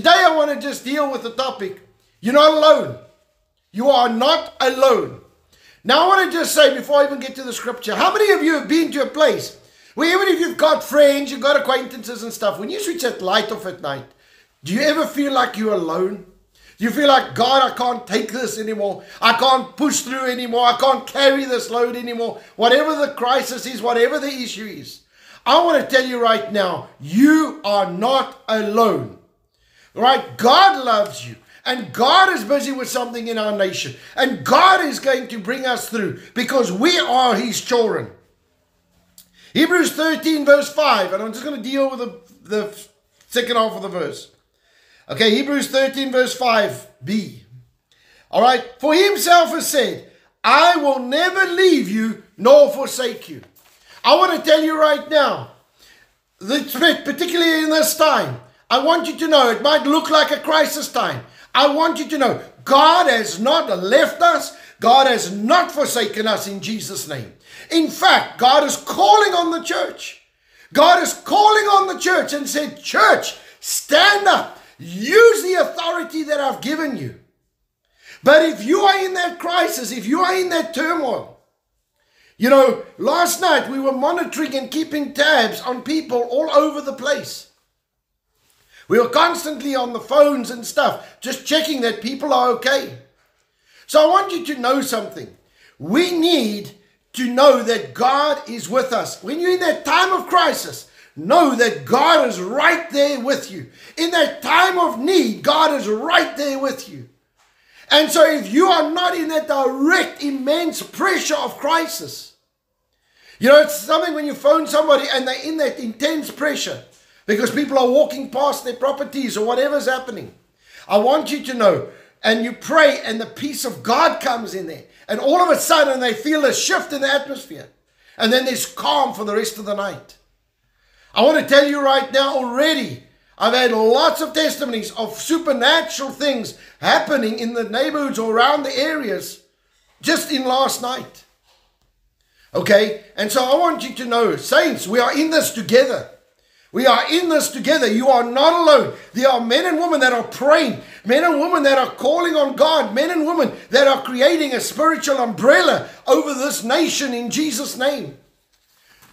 today I want to just deal with the topic. You're not alone. You are not alone. Now, I want to just say before I even get to the scripture, how many of you have been to a place where even if you've got friends, you've got acquaintances and stuff, when you switch that light off at night, do you ever feel like you're alone? Do you feel like, God, I can't take this anymore? I can't push through anymore. I can't carry this load anymore. Whatever the crisis is, whatever the issue is. I want to tell you right now, you are not alone. Right? God loves you. And God is busy with something in our nation. And God is going to bring us through because we are His children. Hebrews 13, verse 5. And I'm just going to deal with the, the second half of the verse. Okay, Hebrews 13, verse 5b. All right, for Himself has said, I will never leave you nor forsake you. I want to tell you right now, particularly in this time, I want you to know it might look like a crisis time. I want you to know God has not left us, God has not forsaken us in Jesus' name. In fact, God is calling on the church. God is calling on the church and said, Church, stand up, use the authority that I've given you. But if you are in that crisis, if you are in that turmoil, you know, last night we were monitoring and keeping tabs on people all over the place. We were constantly on the phones and stuff, just checking that people are okay. So I want you to know something. We need to know that God is with us. When you're in that time of crisis, know that God is right there with you. In that time of need, God is right there with you. And so if you are not in that direct, immense pressure of crisis, you know, it's something when you phone somebody and they're in that intense pressure because people are walking past their properties or whatever's happening. I want you to know, and you pray, and the peace of God comes in there. And all of a sudden, they feel a shift in the atmosphere. And then there's calm for the rest of the night. I want to tell you right now already, I've had lots of testimonies of supernatural things happening in the neighborhoods or around the areas just in last night. Okay? And so I want you to know, saints, we are in this together. We are in this together. You are not alone. There are men and women that are praying, men and women that are calling on God, men and women that are creating a spiritual umbrella over this nation in Jesus' name.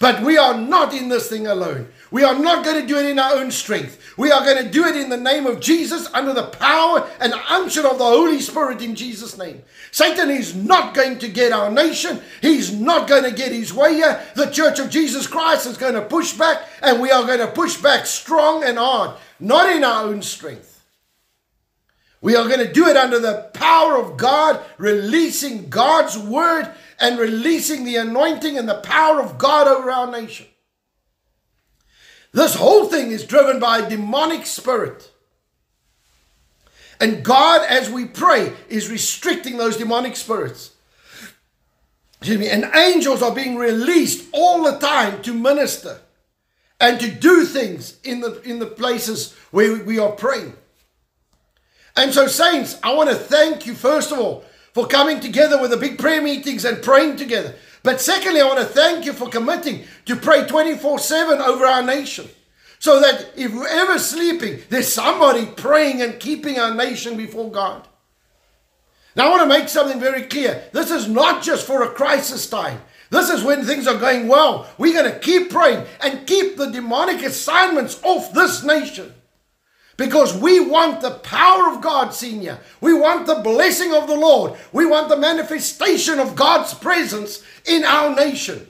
But we are not in this thing alone. We are not going to do it in our own strength. We are going to do it in the name of Jesus under the power and unction of the Holy Spirit in Jesus' name. Satan is not going to get our nation. He's not going to get his way here. The Church of Jesus Christ is going to push back, and we are going to push back strong and hard, not in our own strength. We are going to do it under the power of God, releasing God's word and releasing the anointing and the power of God over our nation. This whole thing is driven by a demonic spirit. And God, as we pray, is restricting those demonic spirits. Excuse me. And angels are being released all the time to minister and to do things in the, in the places where we are praying. And so, saints, I want to thank you, first of all, for coming together with the big prayer meetings and praying together. But secondly, I want to thank you for committing to pray 24 7 over our nation. So that if we're ever sleeping, there's somebody praying and keeping our nation before God. Now, I want to make something very clear. This is not just for a crisis time. This is when things are going well. We're going to keep praying and keep the demonic assignments off this nation. Because we want the power of God, senior. We want the blessing of the Lord. We want the manifestation of God's presence in our nation.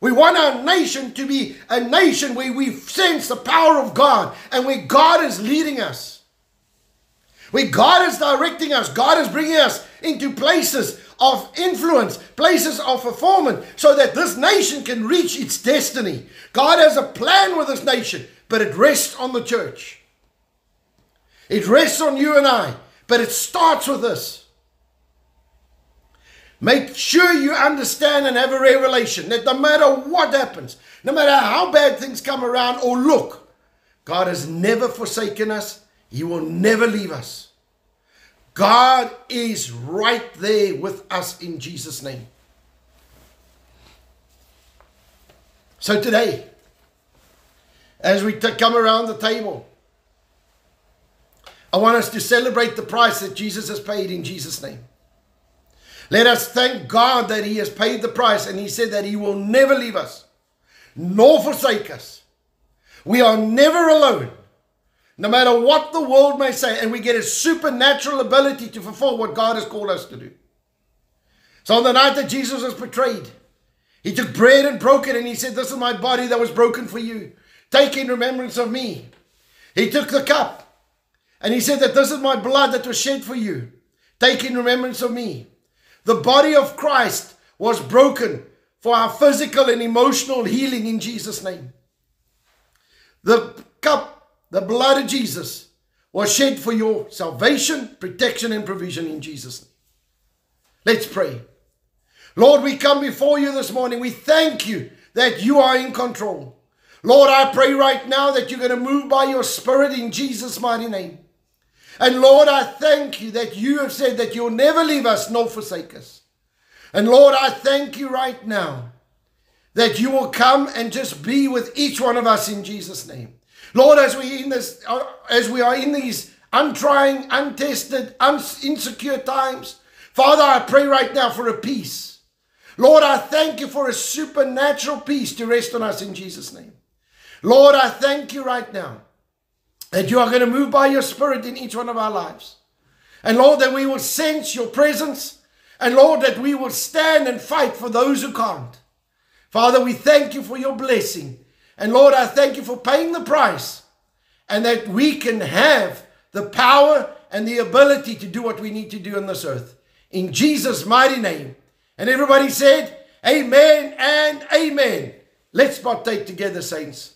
We want our nation to be a nation where we sense the power of God and where God is leading us. Where God is directing us. God is bringing us into places of influence, places of performance, so that this nation can reach its destiny. God has a plan with this nation, but it rests on the church. It rests on you and I, but it starts with this. Make sure you understand and have a revelation that no matter what happens, no matter how bad things come around or look, God has never forsaken us. He will never leave us. God is right there with us in Jesus' name. So today, as we come around the table, I want us to celebrate the price that Jesus has paid in Jesus' name. Let us thank God that He has paid the price and He said that He will never leave us nor forsake us. We are never alone, no matter what the world may say, and we get a supernatural ability to fulfill what God has called us to do. So on the night that Jesus was betrayed, He took bread and broke it, and He said, This is my body that was broken for you. Take in remembrance of me. He took the cup and he said that this is my blood that was shed for you. Take in remembrance of me. The body of Christ was broken for our physical and emotional healing in Jesus' name. The cup, the blood of Jesus, was shed for your salvation, protection, and provision in Jesus' name. Let's pray. Lord, we come before you this morning. We thank you that you are in control. Lord, I pray right now that you're going to move by your Spirit in Jesus' mighty name. And Lord, I thank you that you have said that you'll never leave us nor forsake us. And Lord, I thank you right now that you will come and just be with each one of us in Jesus' name. Lord, as we in this, uh, as we are in these untrying, untested, insecure times, Father, I pray right now for a peace. Lord, I thank you for a supernatural peace to rest on us in Jesus' name. Lord, I thank you right now that you are going to move by your Spirit in each one of our lives. And Lord, that we will sense your presence. And Lord, that we will stand and fight for those who can't. Father, we thank you for your blessing. And Lord, I thank you for paying the price and that we can have the power and the ability to do what we need to do on this earth. In Jesus' mighty name. And everybody said, Amen and Amen. Let's partake together, saints.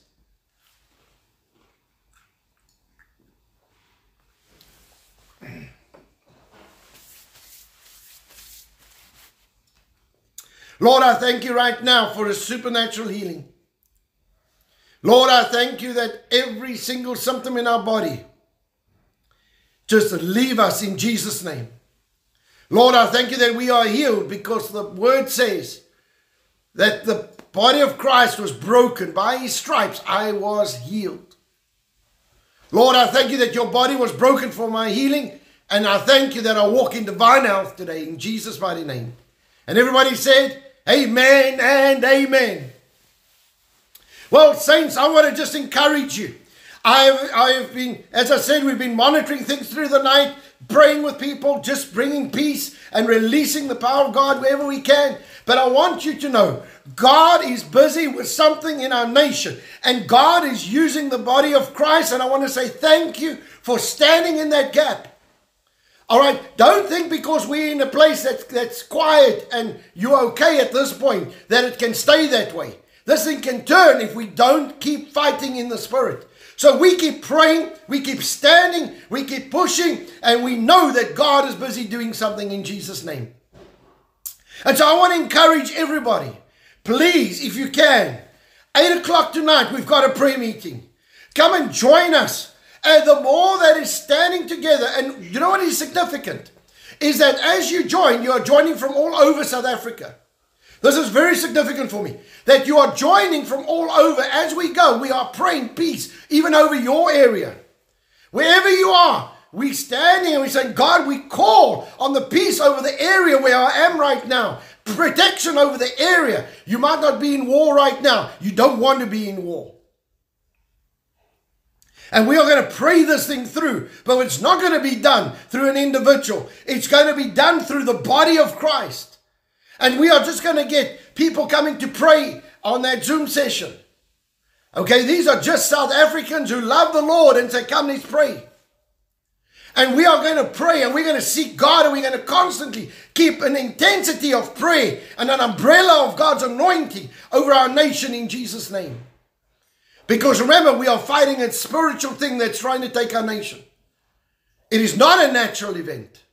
Lord, I thank you right now for a supernatural healing. Lord, I thank you that every single symptom in our body just leave us in Jesus' name. Lord, I thank you that we are healed because the word says that the body of Christ was broken. By his stripes, I was healed. Lord, I thank you that your body was broken for my healing. And I thank you that I walk in divine health today in Jesus' mighty name. And everybody said, Amen and amen. Well, saints, I want to just encourage you. I've, I've been, as I said, we've been monitoring things through the night, praying with people, just bringing peace and releasing the power of God wherever we can. But I want you to know God is busy with something in our nation, and God is using the body of Christ. And I want to say thank you for standing in that gap. All right, don't think because we're in a place that's, that's quiet and you're okay at this point that it can stay that way. This thing can turn if we don't keep fighting in the spirit. So we keep praying, we keep standing, we keep pushing, and we know that God is busy doing something in Jesus' name. And so I want to encourage everybody, please, if you can, 8 o'clock tonight, we've got a prayer meeting. Come and join us. And the more that is standing together, and you know what is significant? Is that as you join, you are joining from all over South Africa. This is very significant for me. That you are joining from all over as we go. We are praying peace, even over your area. Wherever you are, we standing and we say, God, we call on the peace over the area where I am right now. Protection over the area. You might not be in war right now. You don't want to be in war. And we are going to pray this thing through, but it's not going to be done through an individual. It's going to be done through the body of Christ. And we are just going to get people coming to pray on that Zoom session. Okay, these are just South Africans who love the Lord and say, Come, let's pray. And we are going to pray and we're going to seek God and we're going to constantly keep an intensity of prayer and an umbrella of God's anointing over our nation in Jesus' name. Because remember, we are fighting a spiritual thing that's trying to take our nation. It is not a natural event.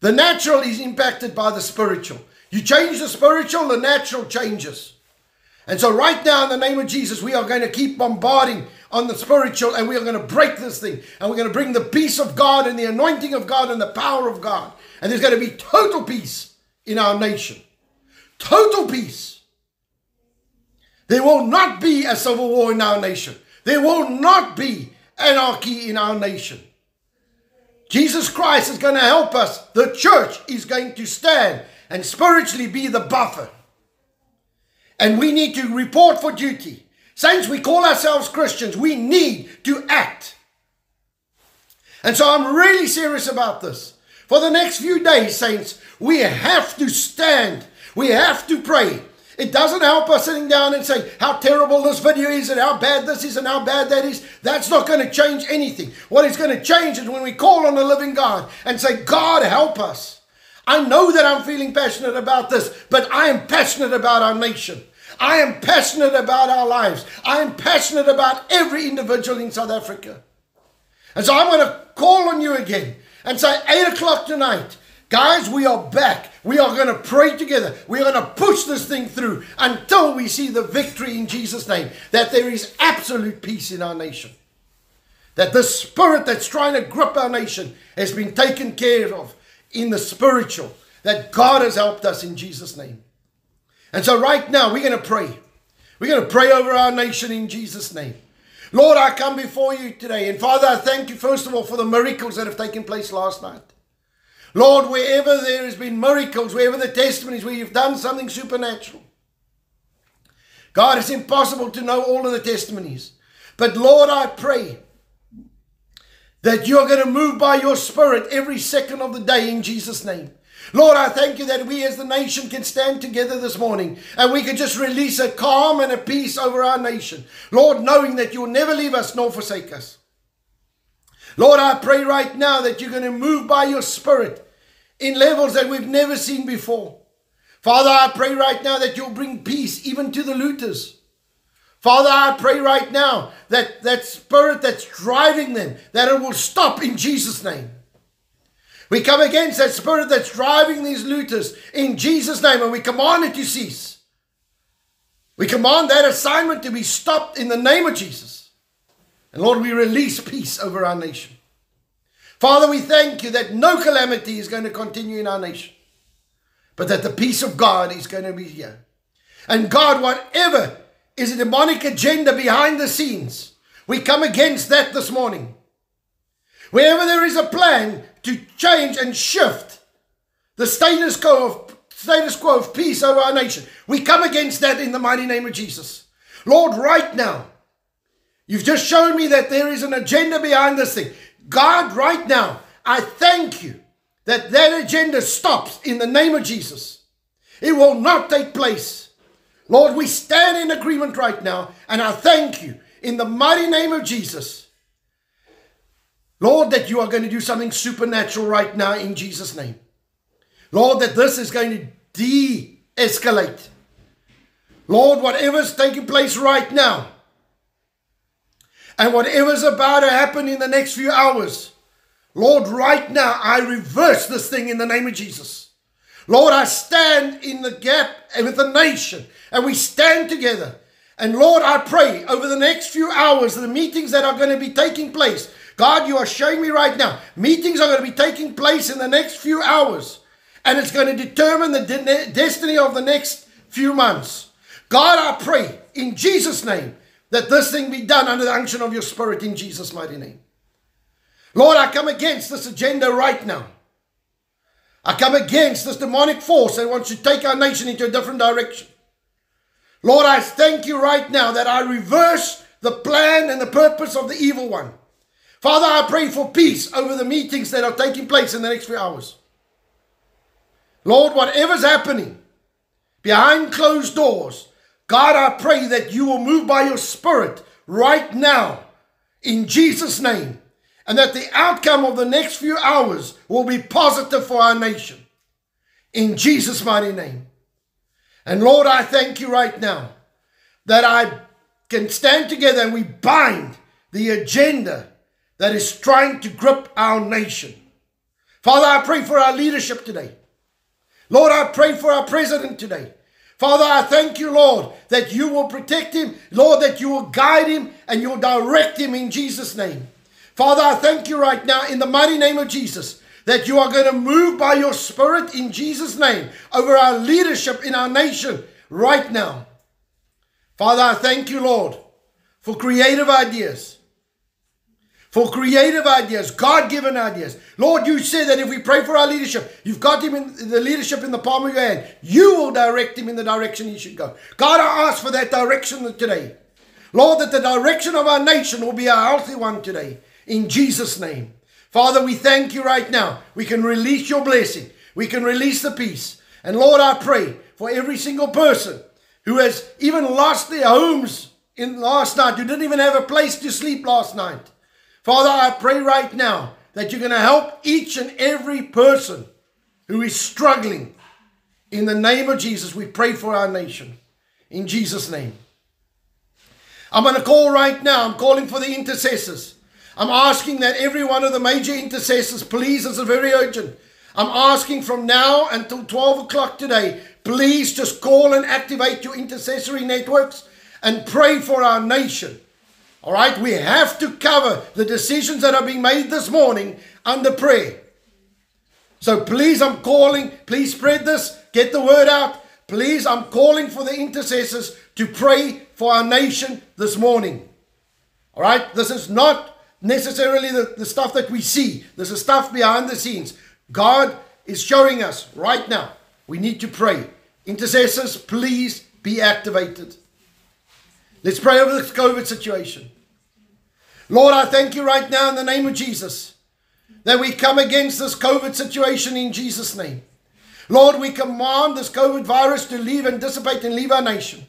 The natural is impacted by the spiritual. You change the spiritual, the natural changes. And so, right now, in the name of Jesus, we are going to keep bombarding on the spiritual and we are going to break this thing. And we're going to bring the peace of God and the anointing of God and the power of God. And there's going to be total peace in our nation. Total peace. There will not be a civil war in our nation. There will not be anarchy in our nation. Jesus Christ is going to help us. The church is going to stand and spiritually be the buffer. And we need to report for duty. Saints, we call ourselves Christians. We need to act. And so I'm really serious about this. For the next few days, saints, we have to stand. We have to pray. It doesn't help us sitting down and say how terrible this video is and how bad this is and how bad that is. That's not going to change anything. What is going to change is when we call on the living God and say, God, help us. I know that I'm feeling passionate about this, but I am passionate about our nation. I am passionate about our lives. I am passionate about every individual in South Africa. And so I'm going to call on you again and say, 8 o'clock tonight, guys, we are back. We are going to pray together. We are going to push this thing through until we see the victory in Jesus' name. That there is absolute peace in our nation. That the spirit that's trying to grip our nation has been taken care of in the spiritual. That God has helped us in Jesus' name. And so, right now, we're going to pray. We're going to pray over our nation in Jesus' name. Lord, I come before you today. And Father, I thank you, first of all, for the miracles that have taken place last night. Lord, wherever there has been miracles, wherever the testimonies where you've done something supernatural. God, it's impossible to know all of the testimonies. But Lord, I pray that you're going to move by your spirit every second of the day in Jesus' name. Lord, I thank you that we as the nation can stand together this morning and we can just release a calm and a peace over our nation. Lord, knowing that you'll never leave us nor forsake us. Lord, I pray right now that you're going to move by your spirit in levels that we've never seen before. Father, I pray right now that you'll bring peace even to the looters. Father, I pray right now that that spirit that's driving them, that it will stop in Jesus' name. We come against that spirit that's driving these looters in Jesus' name and we command it to cease. We command that assignment to be stopped in the name of Jesus. And Lord, we release peace over our nation. Father, we thank you that no calamity is going to continue in our nation, but that the peace of God is going to be here. And God, whatever is a demonic agenda behind the scenes, we come against that this morning. Wherever there is a plan to change and shift the status quo of status quo of peace over our nation. We come against that in the mighty name of Jesus. Lord, right now, you've just shown me that there is an agenda behind this thing. God, right now, I thank you that that agenda stops in the name of Jesus. It will not take place. Lord, we stand in agreement right now, and I thank you in the mighty name of Jesus Lord, that you are going to do something supernatural right now in Jesus' name. Lord, that this is going to de escalate. Lord, whatever's taking place right now, and whatever's about to happen in the next few hours, Lord, right now, I reverse this thing in the name of Jesus. Lord, I stand in the gap with the nation, and we stand together. And Lord, I pray over the next few hours, the meetings that are going to be taking place, God, you are showing me right now, meetings are going to be taking place in the next few hours, and it's going to determine the de- destiny of the next few months. God, I pray in Jesus' name that this thing be done under the unction of your Spirit in Jesus' mighty name. Lord, I come against this agenda right now. I come against this demonic force that wants to take our nation into a different direction. Lord, I thank you right now that I reverse the plan and the purpose of the evil one. Father, I pray for peace over the meetings that are taking place in the next few hours. Lord, whatever's happening behind closed doors, God, I pray that you will move by your Spirit right now in Jesus' name, and that the outcome of the next few hours will be positive for our nation. In Jesus' mighty name. And Lord, I thank you right now that I can stand together and we bind the agenda that is trying to grip our nation. Father, I pray for our leadership today. Lord, I pray for our president today. Father, I thank you, Lord, that you will protect him, Lord, that you will guide him and you will direct him in Jesus' name. Father, I thank you right now in the mighty name of Jesus that you are going to move by your spirit in Jesus' name over our leadership in our nation right now. Father, I thank you, Lord, for creative ideas for creative ideas, God given ideas. Lord, you said that if we pray for our leadership, you've got him in the leadership in the palm of your hand. You will direct him in the direction he should go. God, I ask for that direction today. Lord, that the direction of our nation will be a healthy one today. In Jesus' name. Father, we thank you right now. We can release your blessing. We can release the peace. And Lord, I pray for every single person who has even lost their homes in last night, who didn't even have a place to sleep last night. Father, I pray right now that you're going to help each and every person who is struggling. In the name of Jesus, we pray for our nation. In Jesus' name. I'm going to call right now. I'm calling for the intercessors. I'm asking that every one of the major intercessors, please, is very urgent. I'm asking from now until 12 o'clock today, please just call and activate your intercessory networks and pray for our nation. All right, we have to cover the decisions that are being made this morning under prayer. So please, I'm calling, please spread this, get the word out. Please, I'm calling for the intercessors to pray for our nation this morning. All right, this is not necessarily the, the stuff that we see, this is stuff behind the scenes. God is showing us right now we need to pray. Intercessors, please be activated. Let's pray over this COVID situation. Lord, I thank you right now in the name of Jesus that we come against this COVID situation in Jesus' name. Lord, we command this COVID virus to leave and dissipate and leave our nation.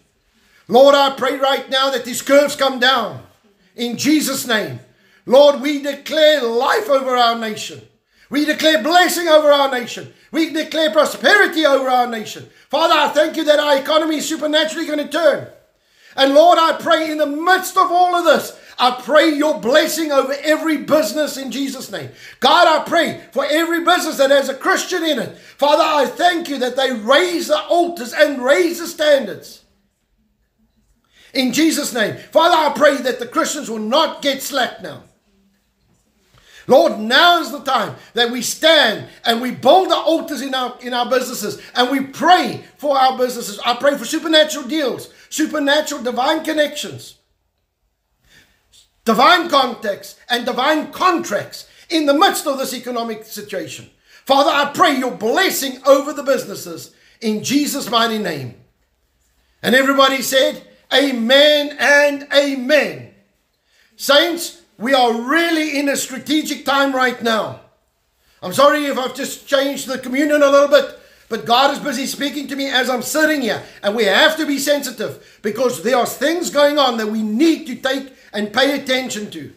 Lord, I pray right now that these curves come down in Jesus' name. Lord, we declare life over our nation. We declare blessing over our nation. We declare prosperity over our nation. Father, I thank you that our economy is supernaturally going to turn. And Lord, I pray in the midst of all of this, I pray your blessing over every business in Jesus' name. God, I pray for every business that has a Christian in it. Father, I thank you that they raise the altars and raise the standards. In Jesus' name. Father, I pray that the Christians will not get slack now. Lord, now is the time that we stand and we build the altars in our in our businesses and we pray for our businesses. I pray for supernatural deals supernatural divine connections, divine contacts, and divine contracts in the midst of this economic situation. Father, I pray your blessing over the businesses in Jesus' mighty name. And everybody said, Amen and Amen. Saints, we are really in a strategic time right now. I'm sorry if I've just changed the communion a little bit, but God is busy speaking to me as I'm sitting here. And we have to be sensitive because there are things going on that we need to take and pay attention to.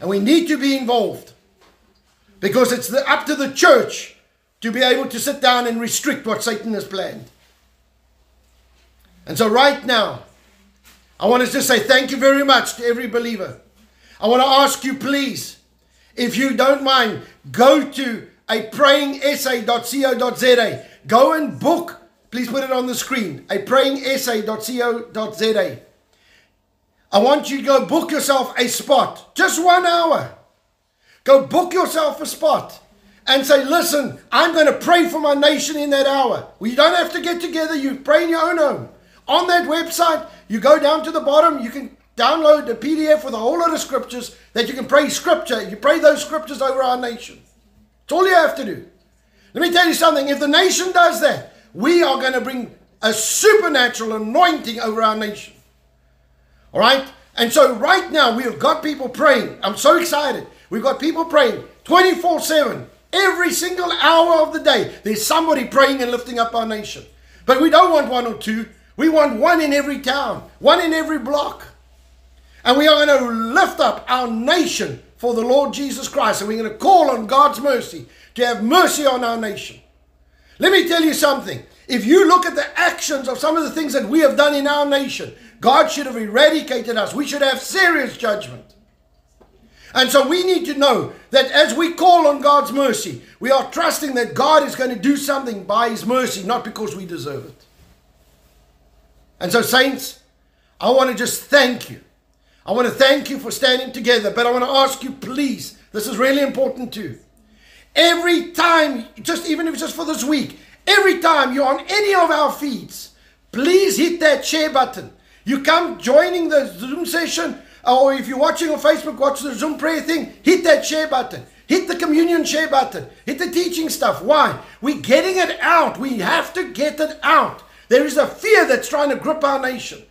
And we need to be involved. Because it's the, up to the church to be able to sit down and restrict what Satan has planned. And so, right now, I want to just say thank you very much to every believer. I want to ask you, please, if you don't mind, go to a prayingsa.co.za Go and book, please put it on the screen, a prayingsa.co.za. I want you to go book yourself a spot, just one hour. Go book yourself a spot and say, listen, I'm going to pray for my nation in that hour. We don't have to get together. You pray in your own home. On that website, you go down to the bottom, you can download the PDF with a whole lot of scriptures that you can pray scripture. You pray those scriptures over our nation. It's all you have to do. Let me tell you something. If the nation does that, we are going to bring a supernatural anointing over our nation. All right? And so right now, we have got people praying. I'm so excited. We've got people praying 24 7. Every single hour of the day, there's somebody praying and lifting up our nation. But we don't want one or two. We want one in every town, one in every block. And we are going to lift up our nation for the Lord Jesus Christ. And we're going to call on God's mercy to have mercy on our nation. Let me tell you something. If you look at the actions of some of the things that we have done in our nation, God should have eradicated us. We should have serious judgment. And so we need to know that as we call on God's mercy, we are trusting that God is going to do something by His mercy, not because we deserve it. And so, saints, I want to just thank you. I want to thank you for standing together, but I want to ask you, please, this is really important too. Every time, just even if it's just for this week, every time you're on any of our feeds, please hit that share button. You come joining the Zoom session, uh, or if you're watching on Facebook, watch the Zoom prayer thing, hit that share button. Hit the communion share button. Hit the teaching stuff. Why? We're getting it out. We have to get it out. There is a fear that's trying to grip our nation.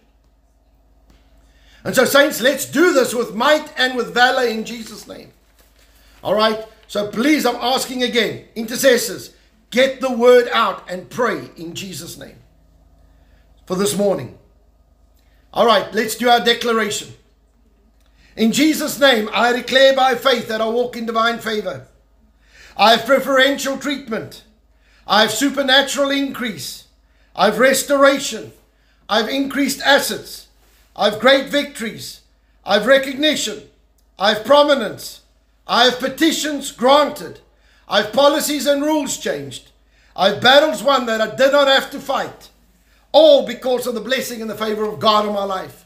And so, saints, let's do this with might and with valor in Jesus' name. All right? So, please, I'm asking again, intercessors, get the word out and pray in Jesus' name for this morning. All right, let's do our declaration. In Jesus' name, I declare by faith that I walk in divine favor. I have preferential treatment. I have supernatural increase. I have restoration. I have increased assets. I have great victories. I have recognition. I have prominence. I have petitions granted. I have policies and rules changed. I have battles won that I did not have to fight. All because of the blessing and the favor of God in my life.